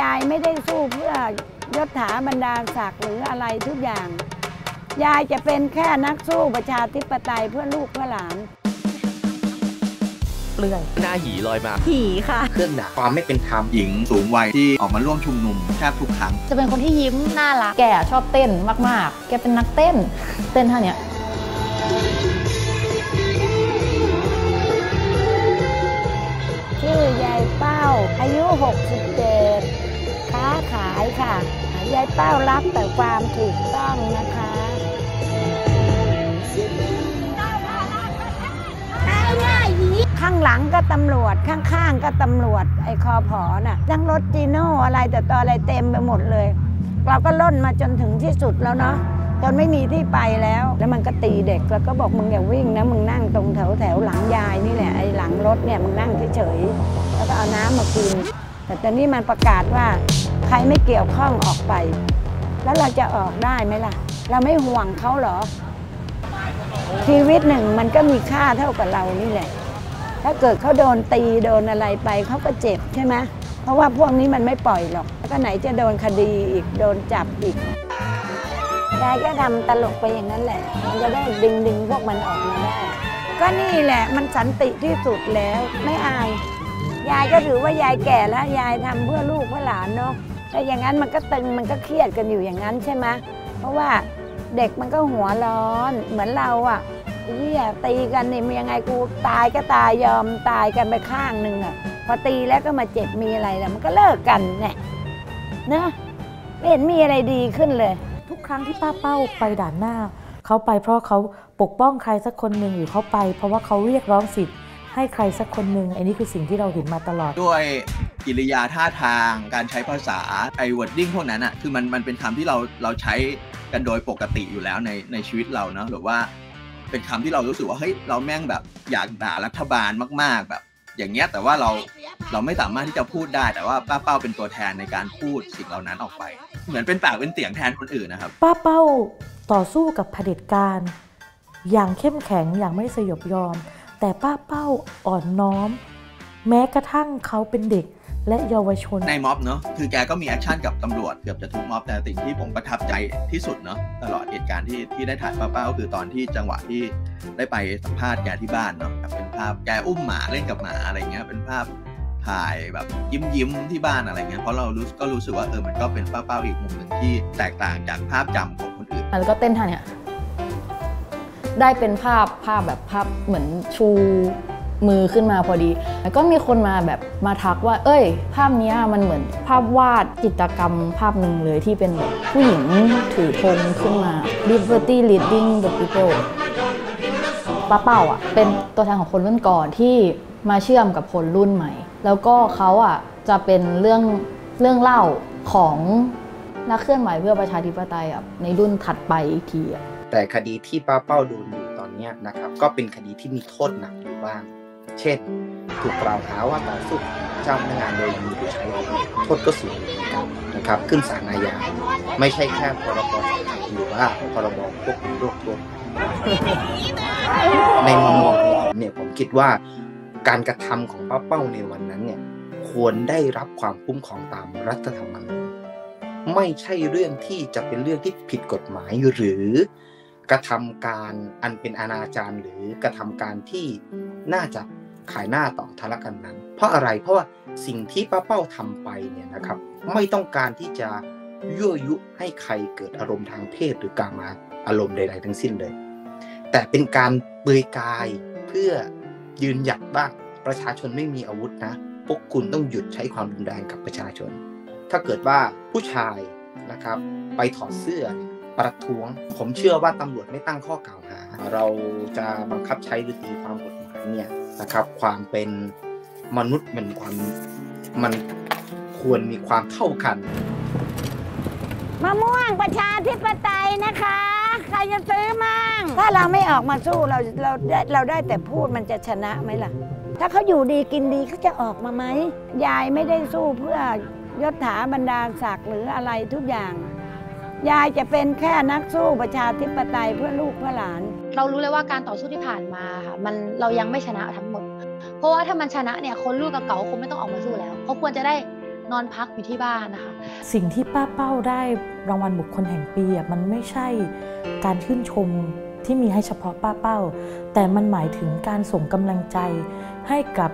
ยายไม่ได้สู้เพื่อยศถาบรรดาศักดิ์หรืออะไรทุกอย่าง ยายจะเป็นแค่นักสู้ประชาธิปไตยเพื่อลูกเพื่อหลานเปลื่อยหน้าหีลอยมาหีค่ะ เครื่องหนาความไม่เป็นธรรมหญิงสูงวัยที่ออกมาร่วมชุมนุมแทบทุกครั้ง จะเป็นคนที่ยิ้มน่ารัก แกชอบเต้นมากๆ แกเป็นนักเต้น เต้นท่าเนี้ยชื่อยายเป้า อายุ 67ค้าขายค่ะยายเป้ารับแต่ความถูกต้องนะคะข้างหลังก็ตำรวจข้างๆก็ตำรวจไอ้คอผอน่ะทั้งรถจีโน่อะไรแต่ตัวอะไรเต็มไปหมดเลย เราก็ล่นมาจนถึงที่สุดแล้วเนาะจนไม่มีที่ไปแล้ว แล้วมันก็ตีเด็กแล้วก็บอกมึงอย่าวิ่งนะมึงนั่งตรงแถวแถวหลังยายนี่แหละไอ้หลังรถเนี่ยมึงนั่งเฉยๆแล้วก็เอาน้ำมากิน แต่ตอนนี้มันประกาศว่า ใครไม่เกี่ยวข้องออกไป แล้วเราจะออกได้ไหมล่ะ เราไม่ห่วงเขาหรอ ชีวิตหนึ่งมันก็มีค่าเท่ากับเรานี่แหละ ถ้าเกิดเขาโดนตีโดนอะไรไปเขาก็เจ็บใช่ไหมเพราะว่าพวกนี้มันไม่ปล่อยหรอก แล้วก็ไหนจะโดนคดีอีกโดนจับอีกยายก็ทำตลกไปอย่างนั้นแหละ มันจะได้ดึงดึงพวกมันออกมาได้ ก็นี่แหละมันสันติที่สุดแล้วไม่อาย ยายก็ถือว่ายายแก่แล้ว ยายทำเพื่อลูกเพื่อหลานเนาะ แต่อย่างนั้นมันก็ตึงมันก็เครียดกันอยู่อย่างนั้นใช่ไหมเพราะว่าเด็กมันก็หัวร้อนเหมือนเราอะเฮียตีกันนี่มันยังไงกูตายก็ตายยอมตายกันไปข้างหนึ่งอะพอตีแล้วก็มาเจ็บมีอะไรแล้วมันก็เลิกกันเนี่ยนะไม่เห็นมีอะไรดีขึ้นเลย ทุกครั้งที่ป้าเป้าไปด่านหน้า เขาไปเพราะเขาปกป้องใครสักคนหนึ่งหรือเขาไป เพราะว่าเขาเรียกร้องสิทธิ์ ให้ใครสักคนหนึ่งอันนี้คือสิ่งที่เราเห็นมาตลอด ด้วยกิริยาท่าทางการใช้ภาษาไอ้วอร์ดดิ้งพวกนั้นอะคือมันมันเป็นคำที่เราเราใช้กันโดยปกติอยู่แล้วในในชีวิตเราเนาะหรือว่าเป็นคำที่เรารู้สึกว่าเฮ้ยเราแม่งแบบอยากด่ารัฐบาลมาก ๆแบบ อย่างเงี้ยแต่ว่าเราเราไม่สามารถที่จะพูดได้ แต่ว่าป้าเป้าเป็นตัวแทนในการพูดสิ่งเหล่านั้นออกไป เหมือนเป็นปากเป็นเสียงแทนคนอื่นนะครับ ป้าเป้าต่อสู้กับเผด็จการ อย่างเข้มแข็งอย่างไม่สยบยอม แต่ป้าเป้าอ่อนน้อม แม้กระทั่งเขาเป็นเด็กและเยาวชนในม็อบเนาะคือแกก็มี action กับตำรวจเกือบจะทุกม็อบแต่สิ่งที่ผมประทับใจที่สุดเนาะตลอดเหตุการณ์ที่ที่ได้ถ่ายป้าเป้าก็คือตอนที่จังหวะที่ได้ไปสัมภาษณ์แกที่บ้านเนาะแบบเป็นภาพแกอุ้มหมาเล่นกับหมาอะไรเงี้ยเป็นภาพถ่ายแบบยิ้มยิ้มๆที่บ้านอะไรเงี้ยเพราะเรารู้ก็รู้สึกว่าเออมันก็เป็นป้าเป้าอีกมุมหนึ่งที่แตกต่างจากภาพจำของคนอื่นแล้วก็เต้นท่าเนี้ย ได้เป็นภาพภาพแบบภาพเหมือนชูมือขึ้นมาพอดี แล้วก็มีคนมาแบบมาทักว่า เอ้ย ภาพนี้มันเหมือนภาพวาดจิตรกรรมภาพหนึ่งเลยที่เป็นแบบผู้หญิงถือธงขึ้นมา Liberty leading the people ป้าเป้าอะเป็นตัวแทนของคนรุ่นก่อนที่มาเชื่อมกับคนรุ่นใหม่ แล้วก็เขาอะจะเป็นเรื่องเรื่องเล่าของ นักเคลื่อนไหวเพื่อประชาธิปไตยอะในรุ่นถัดไปอีกทีอะแต่คดีที่ป้าเป้าโดนอยู่ตอนนี้นะครับ ก็เป็นคดีที่มีโทษหนักอยู่บ้าง เช่น ถูกกล่าวหาว่าต่อสู้เจ้าพนักงานโดยมีหรือใช้อาวุธโทษก็สูงเหมือนกันนะครับ ขึ้นศาลอาญาไม่ใช่แค่พรบหรือว่าพรบควบคุมโรคทั่วในมุมมองผมเนี่ยผมคิดว่าการกระทำของป้าเป้าในวันนั้นเนี่ยควรได้รับความคุ้มครองตามรัฐธรรมนูญ ไม่ใช่เรื่องที่จะเป็นเรื่องที่ผิดกฎหมายหรือกระทำการอันเป็นอนาจารหรือกระทำการที่น่าจะขายหน้าต่อธารกันนั้น เพราะอะไรเพราะว่าสิ่งที่ป้าเป้าทำไปเนี่ยนะครับไม่ต้องการที่จะยั่วยุให้ใครเกิดอารมณ์ทางเพศหรือกามาอารมณ์ใดๆทั้งสิ้นเลย แต่เป็นการเปลือยกายเพื่อยืนหยัดว่าประชาชนไม่มีอาวุธนะพวกคุณต้องหยุดใช้ความรุนแรงกับประชาชน ถ้าเกิดว่าผู้ชายนะครับไปถอดเสื้อเนี่ยประท้วง ผมเชื่อว่าตำรวจไม่ตั้งข้อกล่าวหา เราจะบังคับใช้หรือตีความกฎหมายเนี่ยนะครับ ความเป็นมนุษย์มันความมันควรมีความเท่ากันมะม่วงประชาธิปไตยนะคะ ใครจะซื้อมั่งถ้าเราไม่ออกมาสู้เราเราได้เราได้แต่พูดมันจะชนะไหมล่ะ ถ้าเขาอยู่ดีกินดีเขาจะออกมาไหมยายไม่ได้สู้เพื่อ ยศถาบรรดาศักดิ์หรืออะไรทุกอย่าง ยายจะเป็นแค่นักสู้ประชาธิปไตยเพื่อลูกเพื่อหลาน เรารู้เลยว่าการต่อสู้ที่ผ่านมาค่ะมันเรายังไม่ชนะทั้งหมด เพราะว่าถ้ามันชนะเนี่ยคนรุ่นเก่าๆคงไม่ต้องออกมาสู้แล้วเขาควรจะได้นอนพักอยู่ที่บ้านนะคะ สิ่งที่ป้าเป้าได้รางวัลบุคคลแห่งปีอะมันไม่ใช่การชื่นชมที่มีให้เฉพาะป้าเป้า แต่มันหมายถึงการส่งกำลังใจให้กับ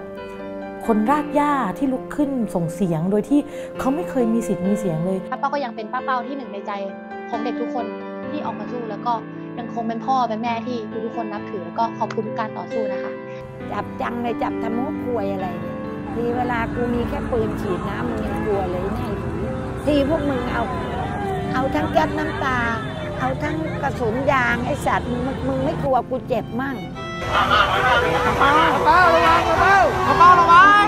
คนรากหญ้าที่ลุกขึ้นส่งเสียงโดยที่เขาไม่เคยมีสิทธิ์มีเสียงเลยป้าเป้าก็ยังเป็นป้าเป้าที่หนึ่งในใจของเด็กทุกคนที่ออกมาสู้แล้วก็ยังคงเป็นพ่อเป็นแม่ที่ทุกๆคนนับถือแล้วก็ขอบคุณทุกการต่อสู้นะคะ จับจังเลยจับทะมุกวยอะไรเนี่ยทีเวลากูมีแค่ปืนฉีดน้ำมึงยังกลัวเลยแน่หรือทีพวกมึงเอาเอาทั้งแก๊สน้ำตา เอาทั้งกระสุนยางไอสัตว์มึงมึงไม่กลัวกูเจ็บมั่งเป้าระวังเป้าเป้าระวัง